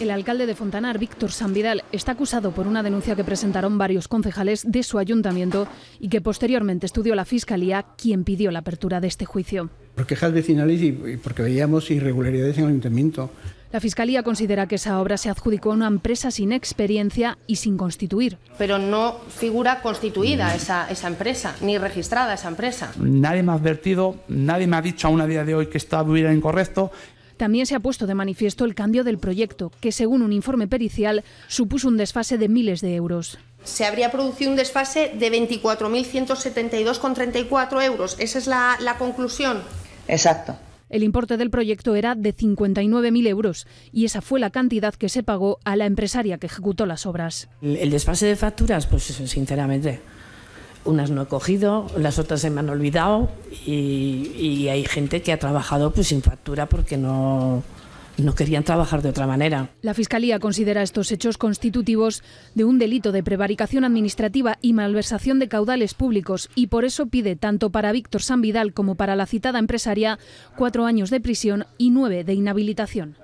El alcalde de Fontanar, Víctor Sanvidal, está acusado por una denuncia que presentaron varios concejales de su ayuntamiento y que posteriormente estudió la Fiscalía, quien pidió la apertura de este juicio. Por quejas vecinales y porque veíamos irregularidades en el ayuntamiento. La Fiscalía considera que esa obra se adjudicó a una empresa sin experiencia y sin constituir. Pero no figura constituida esa, esa empresa, ni registrada esa empresa. Nadie me ha advertido, nadie me ha dicho aún a día de hoy que estuviera incorrecto. También se ha puesto de manifiesto el cambio del proyecto, que según un informe pericial supuso un desfase de miles de euros. Se habría producido un desfase de 24.172,34 euros. Esa es la, la conclusión. Exacto. El importe del proyecto era de 59.000 euros y esa fue la cantidad que se pagó a la empresaria que ejecutó las obras. El, el desfase de facturas, pues sinceramente, unas no he cogido, las otras se me han olvidado y, y hay gente que ha trabajado pues sin factura porque no, no querían trabajar de otra manera. La Fiscalía considera estos hechos constitutivos de un delito de prevaricación administrativa y malversación de caudales públicos y por eso pide tanto para Víctor San Vidal como para la citada empresaria cuatro años de prisión y nueve de inhabilitación.